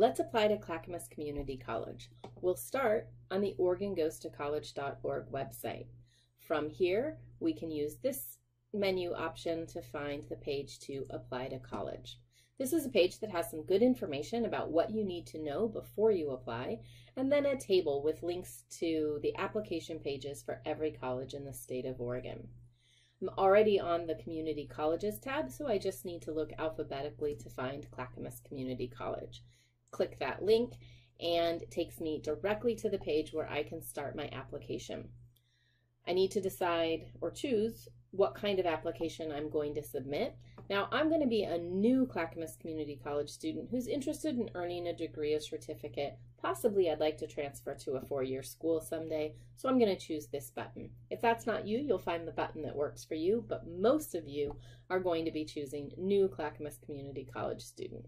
Let's apply to Clackamas Community College. We'll start on the OregonGoesToCollege.org website. From here, we can use this menu option to find the page to apply to college. This is a page that has some good information about what you need to know before you apply, and then a table with links to the application pages for every college in the state of Oregon. I'm already on the Community Colleges tab, so I just need to look alphabetically to find Clackamas Community College. Click that link, and it takes me directly to the page where I can start my application. I need to decide or choose what kind of application I'm going to submit. Now, I'm going to be a new Clackamas Community College student who's interested in earning a degree or certificate. Possibly I'd like to transfer to a four-year school someday, so I'm going to choose this button. If that's not you, you'll find the button that works for you, but most of you are going to be choosing new Clackamas Community College student.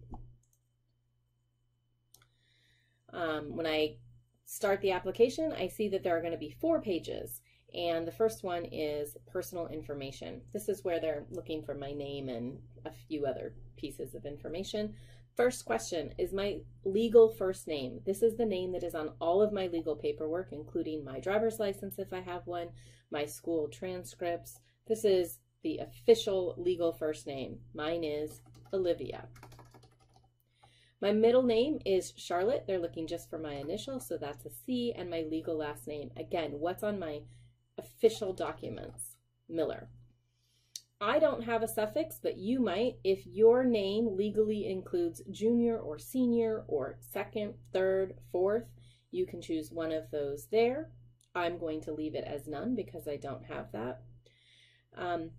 Um, when I start the application, I see that there are going to be four pages. And the first one is personal information. This is where they're looking for my name and a few other pieces of information. First question is my legal first name. This is the name that is on all of my legal paperwork, including my driver's license if I have one, my school transcripts. This is the official legal first name. Mine is Olivia. My middle name is Charlotte. They're looking just for my initial, so that's a C, and my legal last name. Again, what's on my official documents, Miller. I don't have a suffix, but you might if your name legally includes junior or senior or second, third, fourth. You can choose one of those there. I'm going to leave it as none because I don't have that. Um,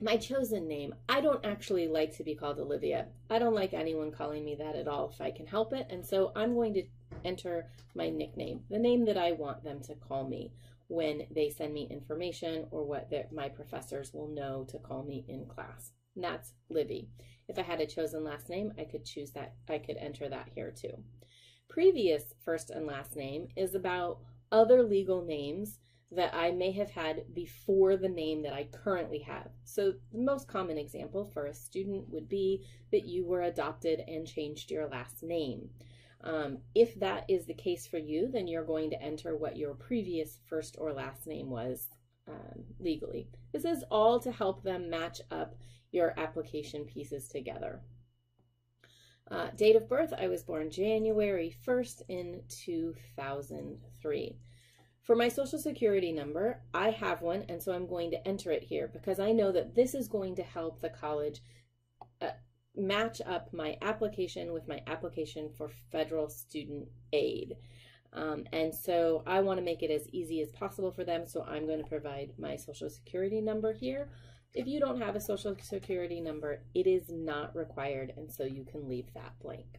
my chosen name, I don't actually like to be called Olivia. I don't like anyone calling me that at all if I can help it. And so I'm going to enter my nickname, the name that I want them to call me when they send me information or what my professors will know to call me in class. And that's Livy. If I had a chosen last name, I could choose that, I could enter that here too. Previous first and last name is about other legal names that I may have had before the name that I currently have. So the most common example for a student would be that you were adopted and changed your last name. Um, if that is the case for you, then you're going to enter what your previous first or last name was um, legally. This is all to help them match up your application pieces together. Uh, date of birth, I was born January 1st in 2003. For my social security number, I have one, and so I'm going to enter it here because I know that this is going to help the college uh, match up my application with my application for federal student aid. Um, and so I want to make it as easy as possible for them, so I'm going to provide my social security number here. If you don't have a social security number, it is not required, and so you can leave that blank.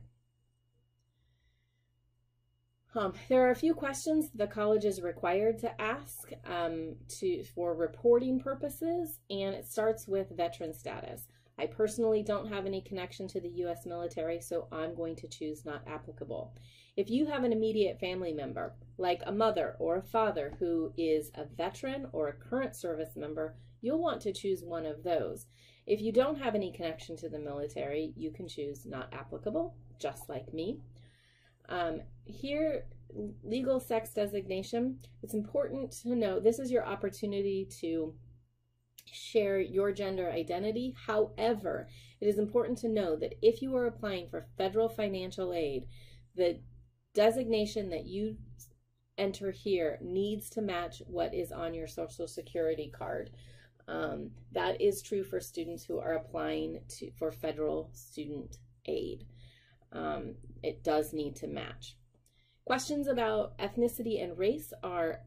Um, there are a few questions the college is required to ask um, to for reporting purposes, and it starts with veteran status. I personally don't have any connection to the U.S. military, so I'm going to choose not applicable. If you have an immediate family member, like a mother or a father who is a veteran or a current service member, you'll want to choose one of those. If you don't have any connection to the military, you can choose not applicable, just like me. Um, here, legal sex designation, it's important to know this is your opportunity to share your gender identity. However, it is important to know that if you are applying for federal financial aid, the designation that you enter here needs to match what is on your social security card. Um, that is true for students who are applying to, for federal student aid. Um, it does need to match. Questions about ethnicity and race are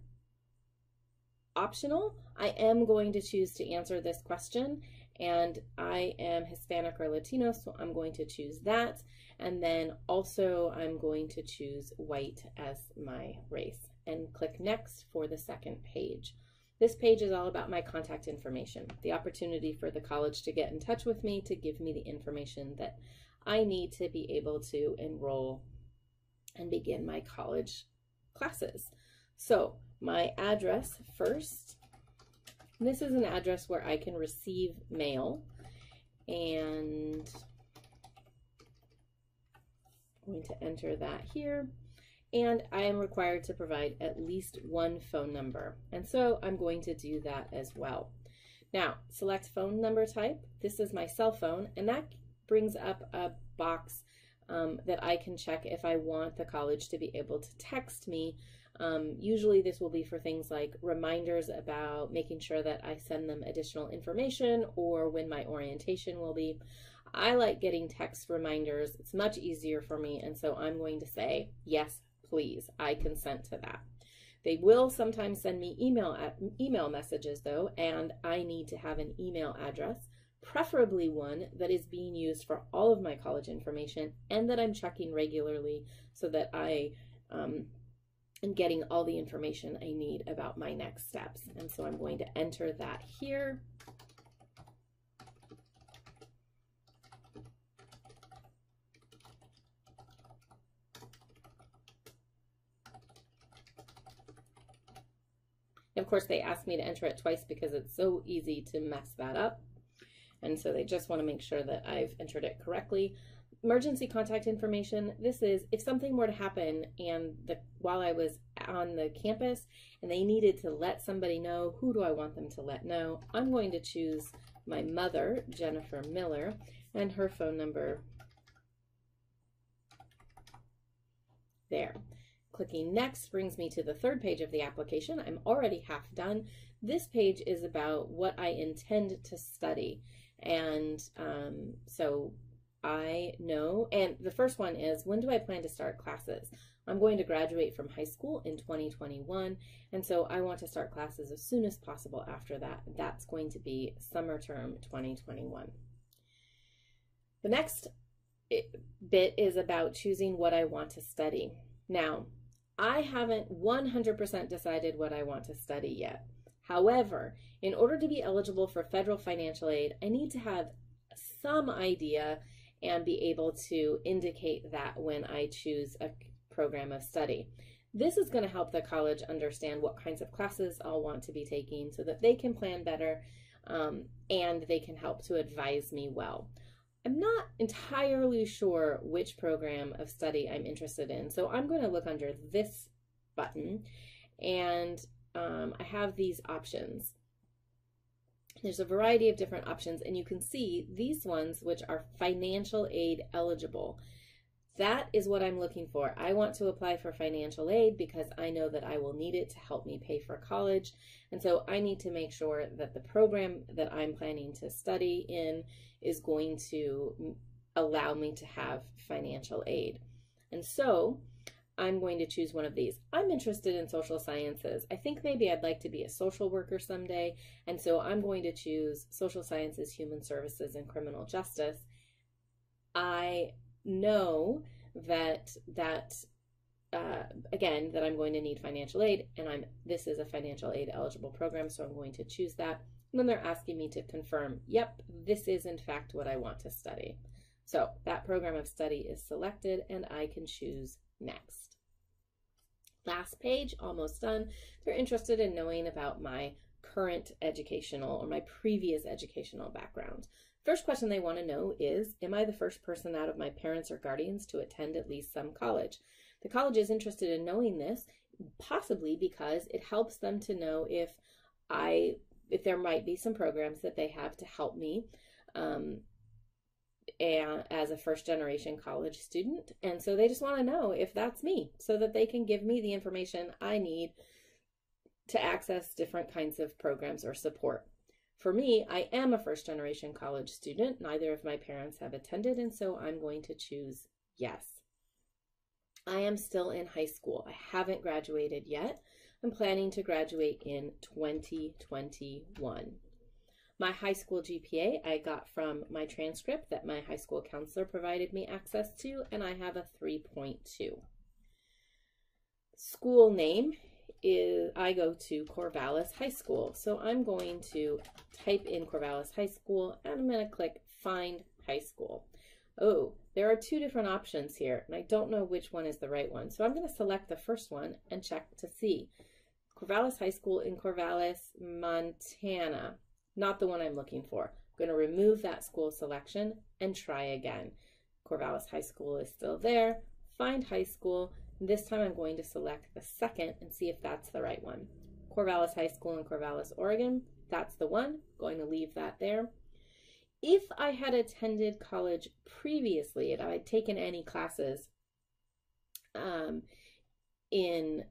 optional. I am going to choose to answer this question and I am Hispanic or Latino, so I'm going to choose that. And then also I'm going to choose white as my race and click next for the second page. This page is all about my contact information, the opportunity for the college to get in touch with me to give me the information that I need to be able to enroll and begin my college classes. So my address first. This is an address where I can receive mail and I'm going to enter that here. And I am required to provide at least one phone number. And so I'm going to do that as well. Now, select phone number type. This is my cell phone, and that brings up a box um, that I can check if I want the college to be able to text me. Um, usually, this will be for things like reminders about making sure that I send them additional information or when my orientation will be. I like getting text reminders. It's much easier for me, and so I'm going to say, yes, please, I consent to that. They will sometimes send me email email messages though, and I need to have an email address, preferably one that is being used for all of my college information and that I'm checking regularly so that I um, am getting all the information I need about my next steps. And so I'm going to enter that here. Of course, they asked me to enter it twice because it's so easy to mess that up. And so they just want to make sure that I've entered it correctly. Emergency contact information. This is if something were to happen and the while I was on the campus and they needed to let somebody know, who do I want them to let know? I'm going to choose my mother, Jennifer Miller, and her phone number there. Clicking next brings me to the third page of the application. I'm already half done. This page is about what I intend to study. And um, so I know, and the first one is when do I plan to start classes? I'm going to graduate from high school in 2021, and so I want to start classes as soon as possible after that. That's going to be summer term 2021. The next bit is about choosing what I want to study. Now, I haven't 100% decided what I want to study yet. However, in order to be eligible for federal financial aid, I need to have some idea and be able to indicate that when I choose a program of study. This is going to help the college understand what kinds of classes I'll want to be taking so that they can plan better um, and they can help to advise me well. I'm not entirely sure which program of study I'm interested in. So I'm going to look under this button and um, I have these options. There's a variety of different options and you can see these ones which are financial aid eligible. That is what I'm looking for. I want to apply for financial aid because I know that I will need it to help me pay for college. And so I need to make sure that the program that I'm planning to study in is going to allow me to have financial aid. And so I'm going to choose one of these. I'm interested in social sciences. I think maybe I'd like to be a social worker someday. And so I'm going to choose social sciences, human services, and criminal justice. I know that that uh, again that I'm going to need financial aid and I'm this is a financial aid eligible program so I'm going to choose that and then they're asking me to confirm, yep, this is in fact what I want to study. So that program of study is selected and I can choose next. Last page, almost done. They're interested in knowing about my current educational or my previous educational background. First question they want to know is Am I the first person out of my parents or guardians to attend at least some college? The college is interested in knowing this, possibly because it helps them to know if I if there might be some programs that they have to help me um, and as a first generation college student. And so they just want to know if that's me so that they can give me the information I need to access different kinds of programs or support. For me, I am a first generation college student. Neither of my parents have attended, and so I'm going to choose yes. I am still in high school. I haven't graduated yet. I'm planning to graduate in 2021. My high school GPA I got from my transcript that my high school counselor provided me access to, and I have a 3.2. School name is I go to Corvallis High School. So I'm going to type in Corvallis High School and I'm going to click Find High School. Oh, there are two different options here, and I don't know which one is the right one. So I'm going to select the first one and check to see. Corvallis High School in Corvallis, Montana. Not the one I'm looking for. I'm going to remove that school selection and try again. Corvallis High School is still there. find high school. This time I'm going to select the second and see if that's the right one. Corvallis High School in Corvallis, Oregon. That's the one. Going to leave that there. If I had attended college previously, if I had taken any classes um, in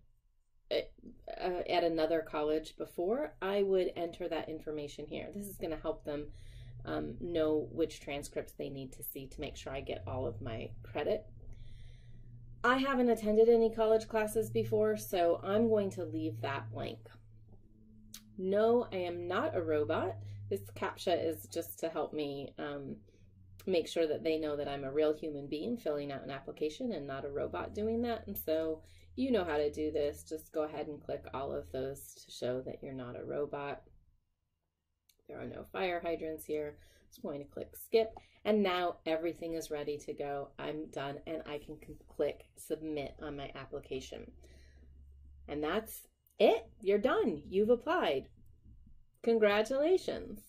uh, at another college before, I would enter that information here. This is going to help them um, know which transcripts they need to see to make sure I get all of my credit. I haven't attended any college classes before, so I'm going to leave that blank. No, I am not a robot. This CAPTCHA is just to help me um, make sure that they know that I'm a real human being filling out an application and not a robot doing that. And so you know how to do this. Just go ahead and click all of those to show that you're not a robot. There are no fire hydrants here. I'm going to click skip. And now everything is ready to go. I'm done and I can click submit on my application. And that's it. You're done. You've applied. Congratulations.